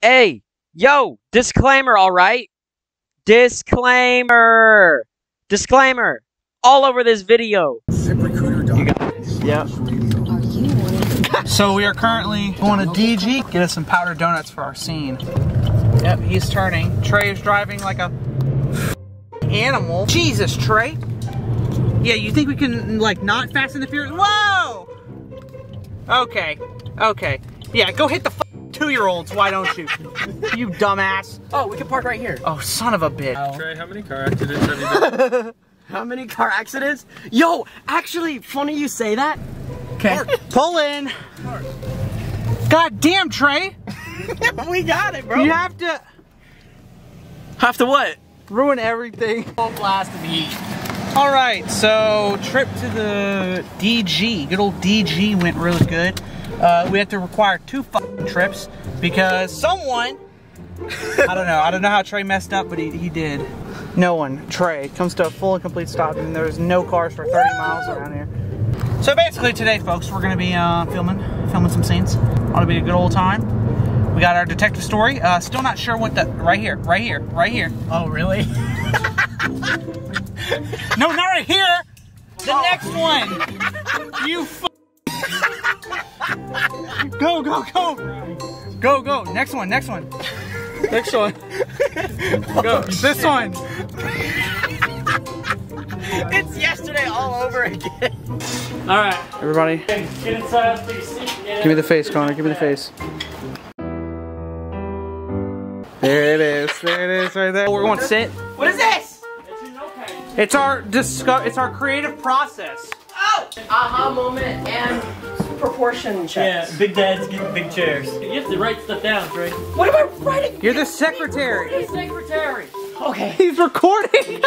Hey, yo, disclaimer, all right? Disclaimer. Disclaimer. All over this video. Yeah. So we are currently going to DG, get us some powdered donuts for our scene. Yep, he's turning. Trey is driving like a animal. Jesus, Trey. Yeah, you think we can like not Fast and the Furious? Whoa! Okay, okay. Yeah, go hit the two-year-olds. Why don't you? you dumbass. Oh, we can park right here. Oh, son of a bitch. Trey, how many car accidents have you been? How many car accidents? Yo, actually, funny you say that. Okay, pull in. God damn, Trey. we got it, bro. You have to have to what? ruin everything. Full blast of heat. All right, so trip to the DG, good old DG went really good. Uh, we had to require two trips because someone, I don't know, I don't know how Trey messed up, but he, he did. No one, Trey, comes to a full and complete stop and there's no cars for 30 miles around here. So basically today, folks, we're gonna be uh, filming, filming some scenes. Ought to be a good old time. We got our detective story. Uh, still not sure what the, right here, right here, right here. Oh, really? No, not right here. The next one. You. F- go, go, go. Go, go. Next one. Next one. Next one. Go. This one. it's yesterday all over again. All right, Everybody, get inside, take a seat. give me the face, Connor. Give me the face. There it is. There it is, right there. We're going to sit. What is this? It's our disco- It's our creative process. Oh! Aha moment and proportion Yeah, big dad's getting big chairs. You have to write stuff down, Trey. What am I writing? You're the secretary. Hey, secretary. Okay. He's recording. He's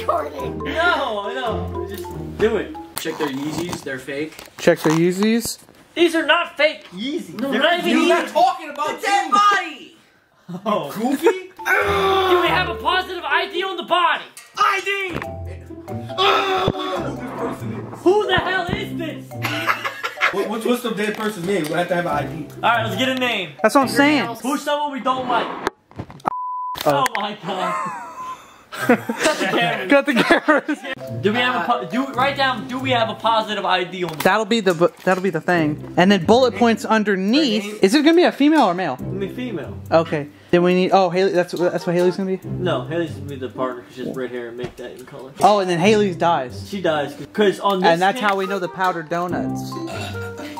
recording. No, I know. Just do it. Check their Yeezys, they're fake. Check their Yeezys. These are not fake Yeezys. No, They're not even Yeezys. talking about the dead body! Oh. Goofy? Do we have a positive ID on the body? ID! Who the hell is this? What, what's, what's the dead person's name? We have to have an ID. All right, let's get a name. That's what I'm saying. Who's someone we don't like? Uh, oh my god. Cut the camera. Got the cameras. Do we have a po- do write down? Do we have a positive ID on the That'll be the that'll be the thing. And then bullet points underneath. Is it gonna be a female or male? Me female. Okay. Then we need. Oh, Haley. That's that's what Haley's gonna be. No, Haley's gonna be the partner. She has red hair and make that in color. Oh, and then Haley's dies. She dies because on this. And that's how we know the powdered donuts.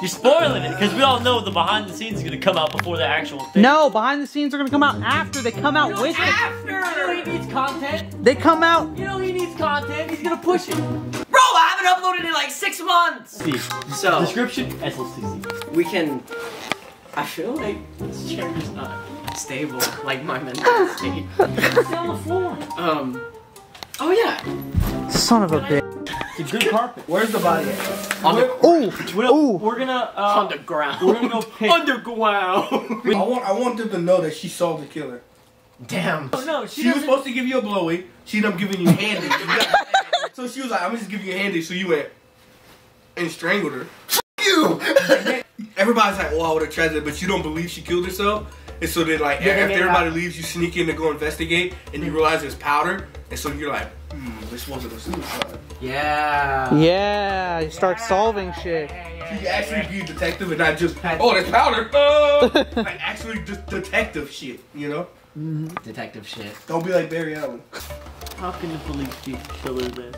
You're spoiling it because we all know the behind the scenes is gonna come out before the actual thing. No, behind the scenes are gonna come out after they come out with it. You know he needs content. They come out. You know he needs content. He's gonna push it. Bro, I haven't uploaded in like six months! See, So, Description: SLCC. we can. I feel like this chair is not stable, like my mental state. It's on the floor. Um. Oh, yeah. Son of a bitch. It's a good carpet. Where's the body at? On the Ooh. We're, Ooh. we're gonna. Uh, underground. we're gonna go pick. underground. I want I want them to know that she saw the killer. Damn. Oh, no, she, She was supposed to give you a blowy. She ended up giving you handy. so she was like, I'm just giving you a handy. So you went and strangled her. you. Everybody's like, oh, I would have tried that, but you don't believe she killed herself. And so then, like, Yeah, they after made everybody out. leaves, you sneak in to go investigate, and you realize it's powder. And so you're like, hmm, this wasn't a suicide. Yeah. Yeah. You start solving shit. You actually be a detective and not just, oh, that's powder. Uh, like, actually, just detective shit, you know? Detective shit. Don't be like Barry Allen. How can the police chief kill her then?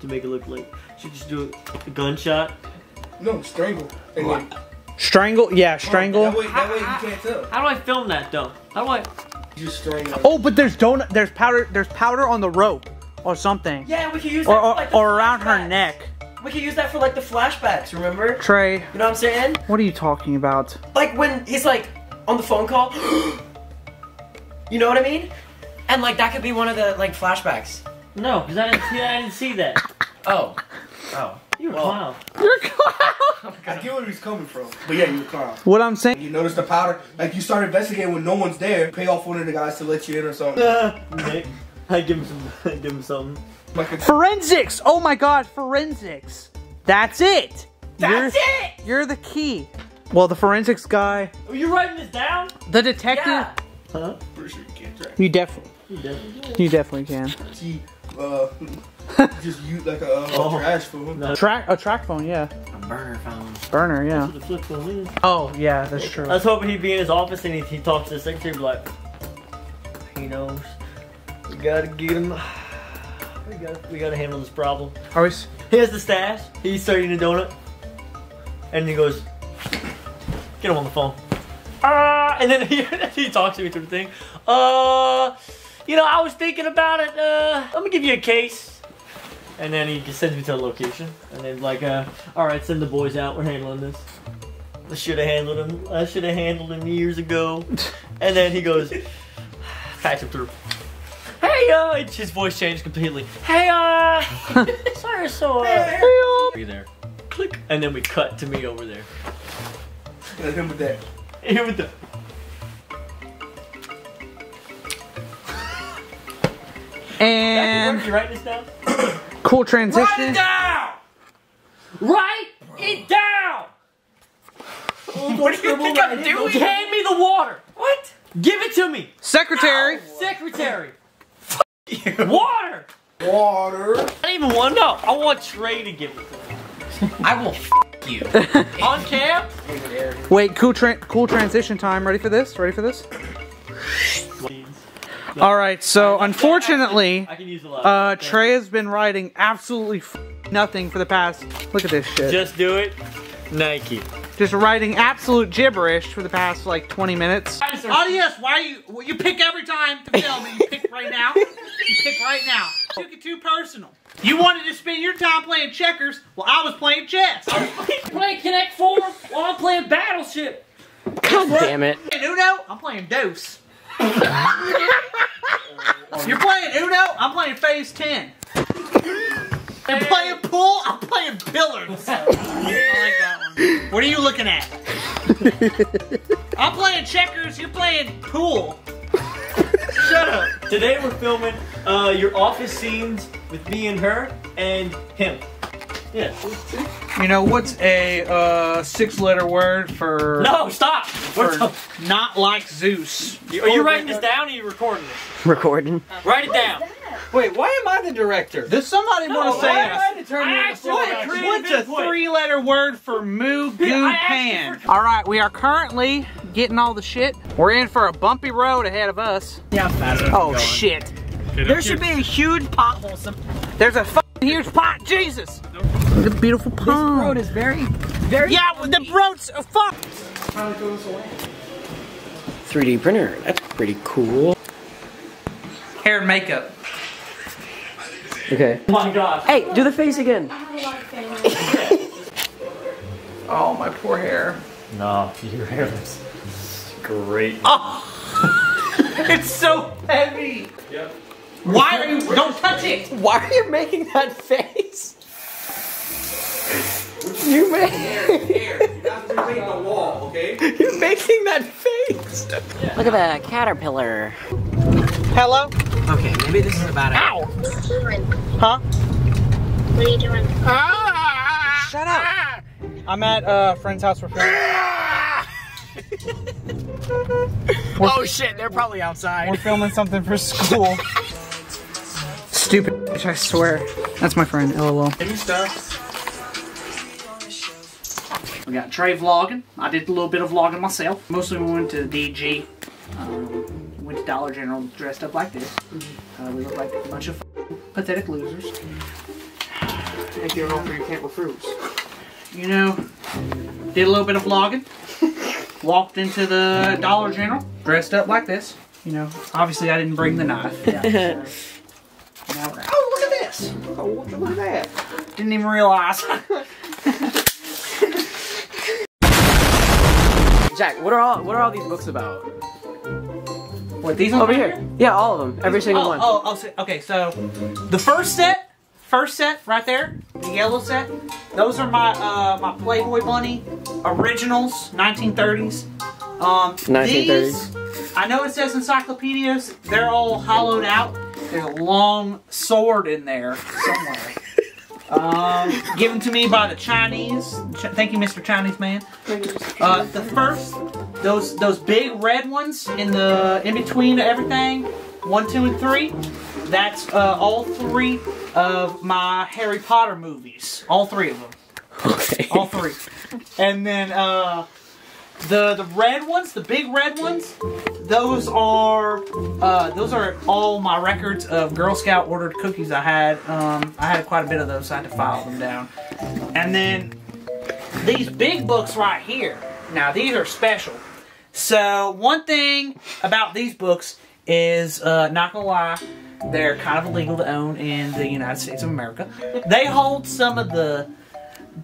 To make it look like she just do a gunshot. No, strangle. And then, Strangle. Yeah, strangle. That way, that way you can't tell. How do I film that though? How do I? You just strangle. Oh, but there's donut. There's powder. There's powder on the rope or something. Yeah, we can use Or that for or, like the or around her neck. We can use that for like the flashbacks, remember? Trey, You know what I'm saying? what are you talking about? Like when he's like on the phone call. you know what I mean? And like that could be one of the like flashbacks. No, because I didn't see. I didn't see that. Oh. Oh. You're a Well- clown. You're a clown. I get where he's coming from. But yeah, you're a clown. What I'm saying. You notice the powder, like you start investigating when no one's there, pay off one of the guys to let you in or something. Uh, Nick, I give him some. I give him something. Forensics. Oh my God, forensics. That's it. That's you're, it! You're the key. Well, the forensics guy, Are you writing this down? the detective. Yeah. Huh? Pretty sure you can't track. You definitely, You definitely you definitely can. See, uh, just use like a, uh, Oh. trash phone. No. Track a track phone, yeah. A burner phone. Burner, yeah. The flip phone is. Oh, yeah, that's true. I was hoping he'd be in his office and he, he talks to the secretary, be like, he knows. We gotta get him. We gotta, we gotta handle this problem. We? He has the stash. He's starting a donut. And he goes, get him on the phone. Ah, and then he, he talks to me through the thing. Uh, you know, I was thinking about it. Uh, let me give you a case. And then he just sends me to a location. And then like, uh, all right, send the boys out. We're handling this. I should have handled him. I should have handled him years ago. And then he goes, patch him through. Hey, uh, it's- his voice changed completely. Hey, uh, sorry, so, uh, be there. Click. And then we cut to me over there. Like him with that. Here with the. And you writing this down? cool transition. down! Write it down! What do you think I'm doing? Hand me the water! What? Give it to me! Secretary. Secretary! Water! Water. I don't even want to know. I want Trey to give it to me. I will f you. On cam? Wait, cool tra- cool transition time. Ready for this? Ready for this? All right. So unfortunately, I can use a lot. uh, Trey has been riding absolutely f- nothing for the past. Look at this shit. Just do it. Nike. Just writing absolute gibberish for the past like 20 minutes. Audience, why you well, you pick every time to film and you pick right now? You pick right now. Took it too personal. You wanted to spend your time playing checkers while I was playing chess. I was playing Connect 4 while I'm playing Battleship. God damn it. playing Uno, I'm playing Dos. You're playing Uno, I'm playing Phase 10. You're playing pool, I'm playing billiards. I like that one. What are you looking at? I'm playing checkers, you're playing pool. Shut up. Today we're filming uh, your office scenes with me and her and him. Yeah. You know what's a uh, six-letter word for No, stop! We're for not like Zeus? are you writing this down or are you recording it? Recording. Write it down. Wait, why am I the director? Does somebody want to say why I determine I the actually floor want action? creative What's a three-letter word for moo goo pan? All right, we are currently getting all the shit. We're in for a bumpy road ahead of us. Yeah. Oh shit! There should be a huge pothole. Some There's a fucking huge pot. Jesus! Look at the beautiful this road is very, very. yeah, well, the road's uh, fuck. 3D printer. That's pretty cool. Hair and makeup. Okay. Oh my gosh. Hey, do the face again. Oh my poor hair. No, your hair looks great. Oh. It's so heavy. Yep. Why are you don't touch it? Why are you making that face? You make That's painting the wall, okay? you're making that face. Look at that caterpillar. Hello? Okay, maybe this is about it. Ow! What are you doing? Huh? What are you doing? Shut up. I'm at uh, a friend's house for filming. Oh shit, they're probably outside. We're filming something for school. Stupid bitch, I swear. That's my friend, LOL. We got Trey vlogging. I did a little bit of vlogging myself. Mostly we went to the DG. Um, went to Dollar General dressed up like this. Uh, we look like a bunch of pathetic losers. Make your own for your camper fruits. You know, did a little bit of vlogging. Walked into the Dollar General dressed up like this. You know, obviously I didn't bring the knife. Yeah, so- Now we're- oh, look at this! Oh, look at that. Didn't even realize. Jack, what are all what are all these books about? What these ones Over right here. Yeah, all of them. Every single oh, one. Oh, oh, so- okay. So the first set, first set right there, the yellow set. Those are my uh, my Playboy Bunny originals, 1930s. Um, 1930s. These, I know it says encyclopedias. They're all hollowed out. There's a long sword in there somewhere. Um, given to me by the Chinese. Ch- thank you, Mr. Chinese man. Uh, the first, those those big red ones in the in between everything, one, two, and three. That's uh, all three of my Harry Potter movies. All three of them. Okay. All three. And then uh, the the red ones, the big red ones, those are uh, those are all my records of Girl Scout ordered cookies I had. Um, I had quite a bit of those, so I had to file them down. And then these big books right here. Now these are special. So one thing about these books is, uh, not gonna lie, they're kind of illegal to own in the United States of America. They hold some of the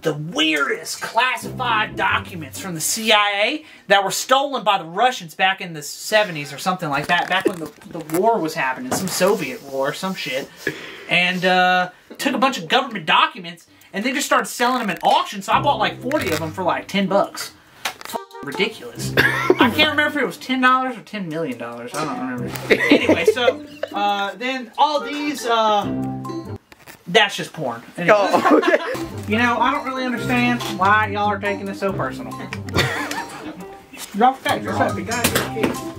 the weirdest classified documents from the CIA that were stolen by the Russians back in the 70s or something like that, back when the, the war was happening, some Soviet war, some shit. And uh, took a bunch of government documents and they just started selling them at auction. So I bought like 40 of them for like 10 bucks. It's ridiculous. I can't remember if it was $10 or $10 million. I don't remember. Anyway, so uh, then all these. Uh, that's just porn. Anyway. Oh, okay. You know, I don't really understand why y'all are taking this so personal. You're off the case. What's up?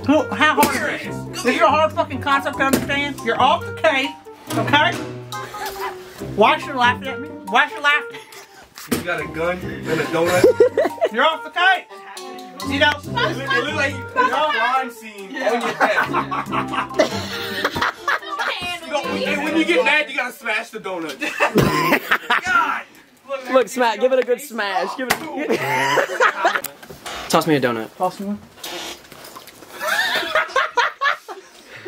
Who, how hard is this? This is a hard fucking concept to understand. You're off the case, okay? Why should you laughing at me? Why should you laughing? You got a gun and a donut. You're off the case. You know, it look- it look like there's a crime scene on your head. You go- and when you get mad, you gotta smash the donut. God. Look, smash. Give it a good smash. Give it. Toss me a donut. Toss me one.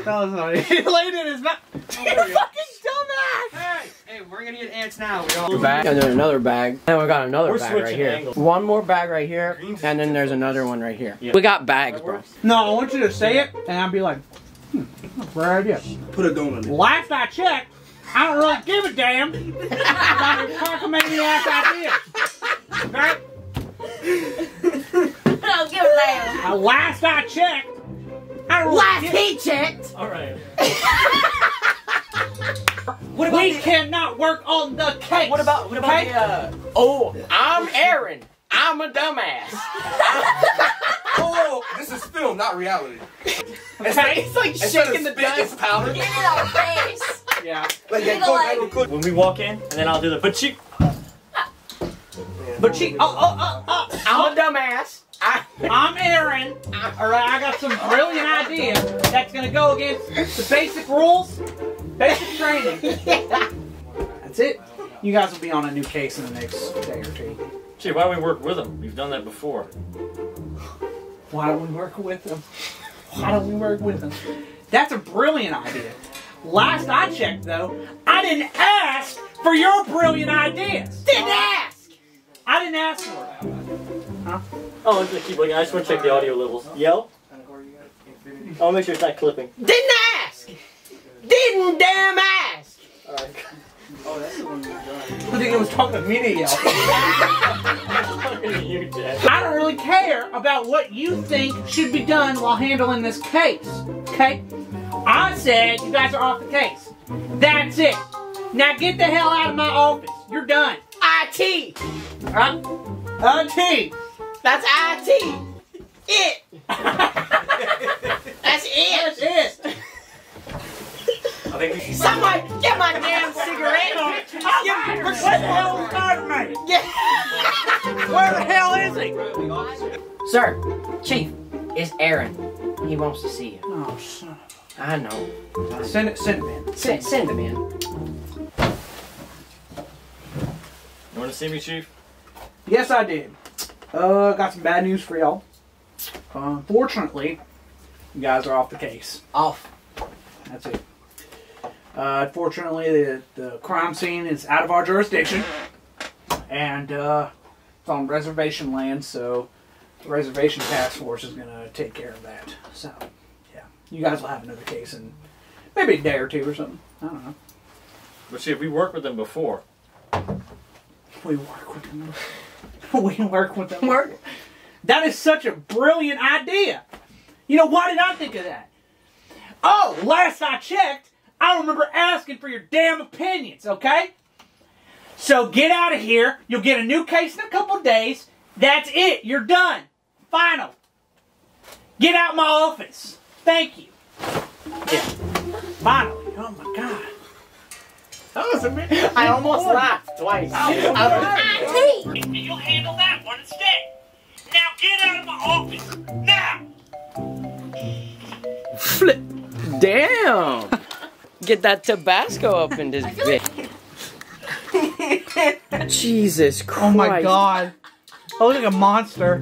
That was funny. He laid in his mouth. You fucking dumbass! Hey, hey, we're gonna get ants now. bag and then another bag. Then we got another We're bag right here. angles. One more bag right here, and then there's another one right here. We got bags, bro. No, I want you to say it, and I'll be like, hmm, that's great idea. Put a donut in. Last I checked, I don't really give a damn about your cockamamie ass ideas. Okay? Don't give a damn. Uh, last I checked, I don't really Last give- he checked. All right. What about we the, cannot work on the case. what about what about okay? the uh, Oh, I'm Aaron. I'm a dumbass. Oh, this is film, not reality. Okay? It's like Instead shaking the spit, it's dust. powder. Get it on When we walk in, and then I'll do the but you. But she, oh, oh, oh, oh, I'm a dumbass. I, I'm Aaron. All right, I got some brilliant idea that's gonna go against the basic rules, basic training. That's it. You guys will be on a new case in the next day or two. Gee, why don't we work with them? We've done that before. Why don't we work with them? Why don't we work with them? That's a brilliant idea. Last I checked, though, I didn't ask for your brilliant ideas. Didn't ask. I didn't ask for it. Oh, I'm just keep looking. I just want to check the audio levels. Yell. I'll make sure it's not clipping. didn't ask. Didn't damn ask. Alright. I think it was talking to me to yell. I don't really care about what you think should be done while handling this case. Okay? I said you guys are off the case. That's it. Now get the hell out of my office. You're done. IT. Huh? Uh, T. That's IT. It. That's it. That's it. I think we should. Somebody get my damn cigarette. Where the hell is Spider-Man? Where the hell is he? Sir, Chief, it's Aaron. He wants to see you. Oh, son. I know. Send it, send it, man. Send, send him in. You want to see me, Chief? Yes, I did. Uh, got some bad news for y'all. Unfortunately, you guys are off the case. Off. That's it. Uh, unfortunately, the, the crime scene is out of our jurisdiction, and uh, it's on reservation land, so the reservation task force is going to take care of that. So, yeah, you guys will have another case in maybe a day or two or something. I don't know. But see, if we worked with them before, We work with them. we work with them. Work. That is such a brilliant idea. You know, why did I think of that? Oh, last I checked, I don't remember asking for your damn opinions, okay? So get out of here. You'll get a new case in a couple days. That's it. You're done. Final. Get out my office. Thank you. Yeah. Finally. Oh my god. That was a bit. I almost laughed twice. You'll handle that one instead. Now get out of my office. Now. Flip. Damn. Get that Tabasco up in this bitch. Jesus Christ. Oh my god. I look like a monster.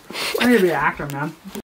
I need to be an actor, man.